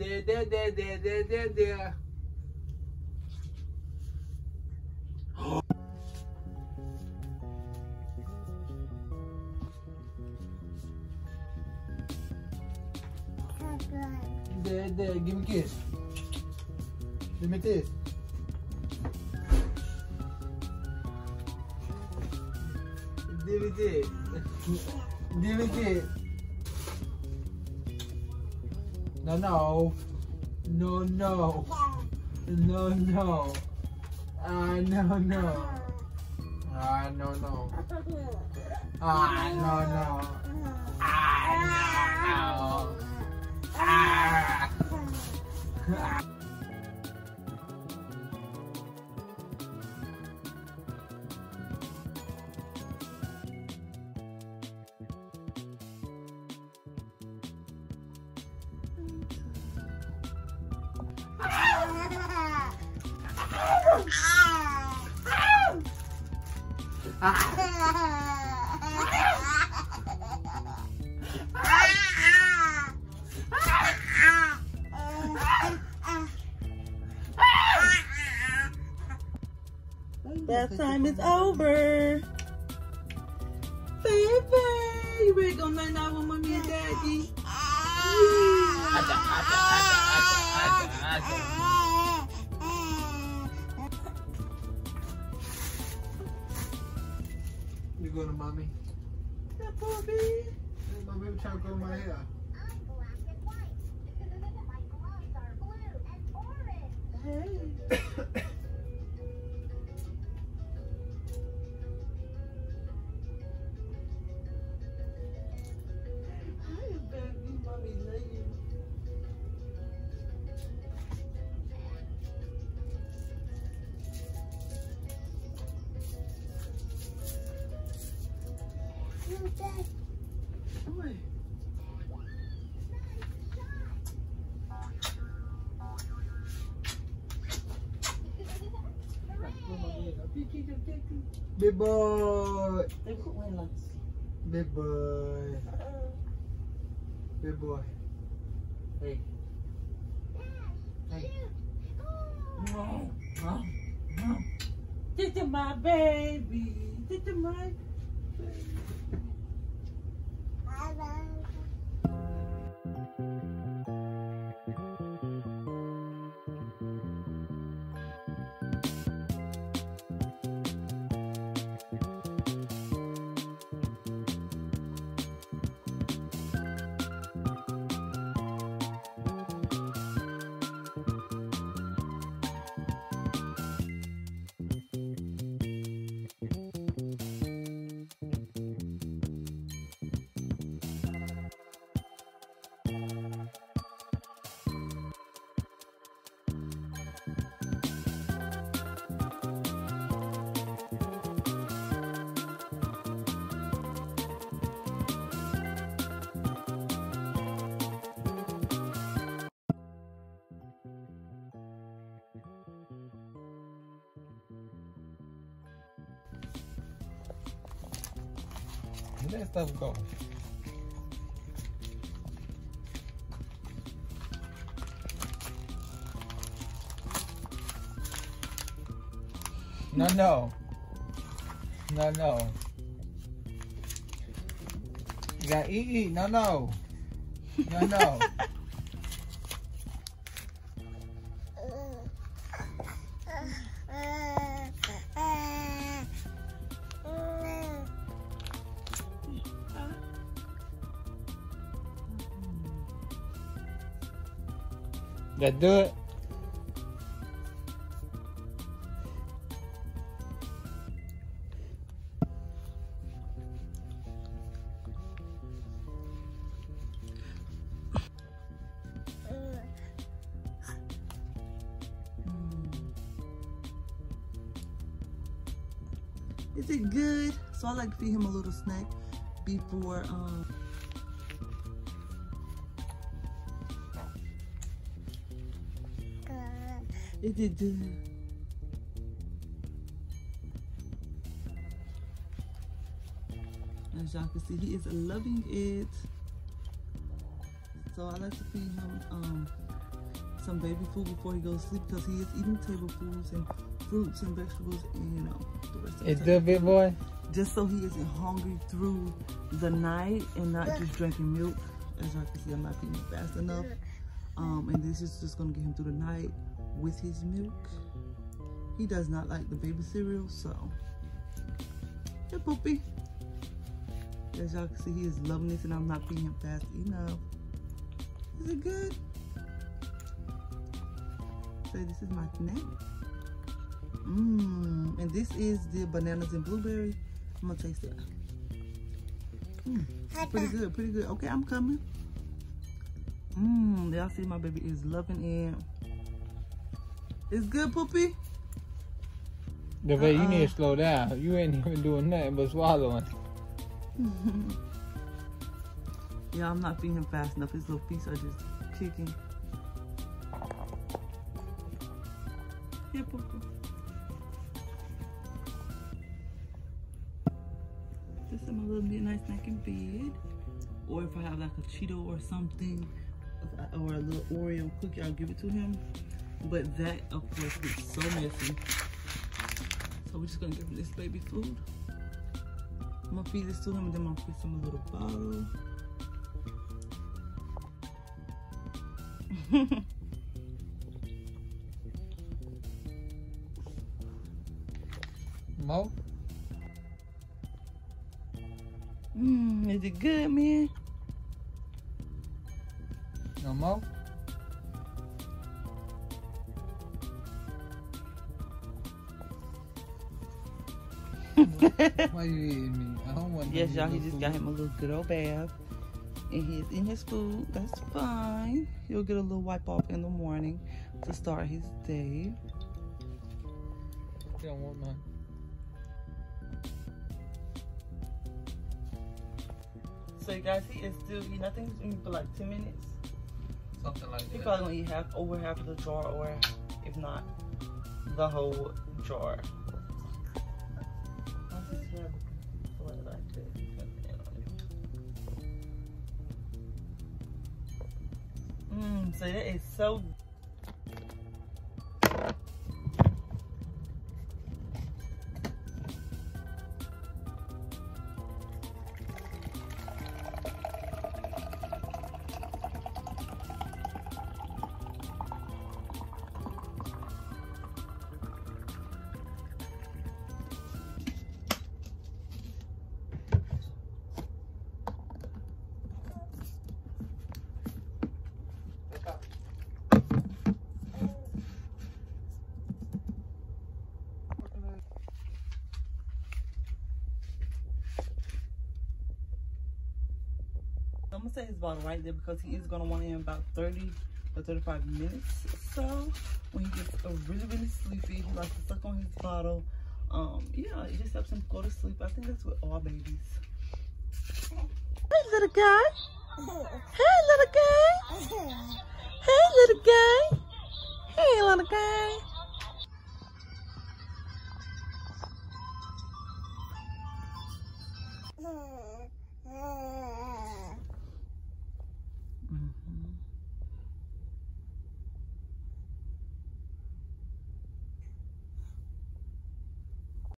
There, there, there, there, there, there, there. There, there, give me a kiss. Give me a kiss. Give me a kiss. Give me a kiss. No, no. No, no. No, no. Ah, no, no. Ah, no, no. Ah, no, no. Ah, no, no. Ah. Bath time is over. Baby, you ready to go night night with mommy and daddy? You go to mommy. Yeah, puppy. Hey, mommy, I'm trying to grow my hair. Hey. Big boy. They put one last. Big boy. Big boy. Hey. Hey. No, no, no. This is my baby. This is my baby. Let that stuff go. No, no. No, no. You gotta eat, eat. No, no. No, no. That do it. Is it good? So I like to feed him a little snack before um it good? As y'all can see, he is loving it. So I like to feed him um some baby food before he goes to sleep because he is eating table foods and fruits and vegetables and you know the rest of It's the big boy. just so he isn't hungry through the night and not just drinking milk. As y'all can see, I'm not feeding him fast enough. Um, and this is just gonna get him through the night with his milk. He does not like the baby cereal, so yeah, poopy. As y'all can see, he is loving this, and I'm not feeding him fast enough. Is it good? So this is my snack. Mmm, and this is the bananas and blueberry. I'm gonna taste it. Mm, pretty good, pretty good. Okay, I'm coming. Mmm, y'all see my baby is loving it. It's good, Poopy. The way you Uh-uh. need to uh-uh. slow down. You ain't even doing nothing but swallowing. yeah, I'm not feeding him fast enough. His little feet are just kicking. Yeah, Poopy. This is my little nice snack and bed. Or if I have like a Cheeto or something, or a little Oreo cookie, I'll give it to him. But that, of course, gets so messy. So we're just gonna give this baby food. I'm gonna feed this to him and then I'm gonna put some in a little bottle. Mo? Mmm, is it good, man? No mo? Why you eating me? I don't want Yes, y'all, he just got him a little good old bath. And he's in his food. That's fine. He'll get a little wipe off in the morning to start his day. You don't want none. So, you guys, he is still eating. I think he's eating for like 10 minutes. Something like He that. probably gonna eat half, over half of the jar, or if not, the whole jar. That is so I'm gonna set his bottle right there because he is gonna want it in about 30 or 35 minutes so. When he gets really, really sleepy, he likes to suck on his bottle. Um, yeah, it just helps him go to sleep. I think that's with all babies. Hey, little guy. Hey, little guy. Hey, little guy. Hey, little guy. Hey, little guy.